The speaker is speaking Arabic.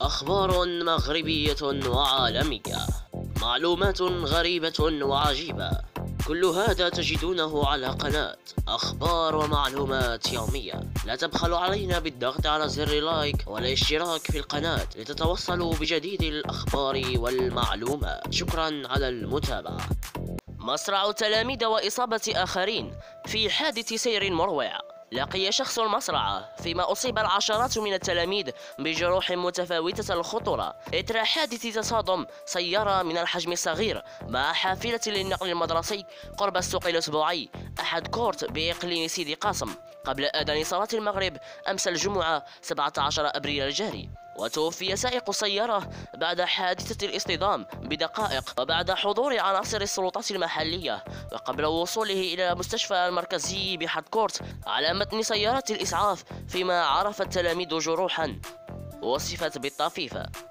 أخبار مغربية وعالمية معلومات غريبة وعجيبة كل هذا تجدونه على قناة أخبار ومعلومات يومية. لا تبخلوا علينا بالضغط على زر لايك والاشتراك في القناة لتتوصلوا بجديد الأخبار والمعلومات. شكرا على المتابعة. مصرع تلاميذ وإصابة آخرين في حادث سير مروع. لقي شخص المصرعة فيما أصيب العشرات من التلاميذ بجروح متفاوتة الخطورة. إثر حادث تصادم سيارة من الحجم الصغير مع حافلة للنقل المدرسي قرب السوق الأسبوعي. أحد كورت بإقليم سيدي قاسم قبل آذان صلاة المغرب أمس الجمعة 17 أبريل الجاري. وتوفي سائق السيارة بعد حادثة الاصطدام بدقائق وبعد حضور عناصر السلطات المحلية وقبل وصوله إلى المستشفى المركزي بحدكورت على متن سيارة الإسعاف فيما عرف التلاميذ جروحا. وصفت بالطفيفة.